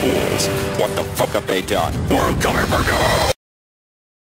fools. What the fuck have they done? World cover for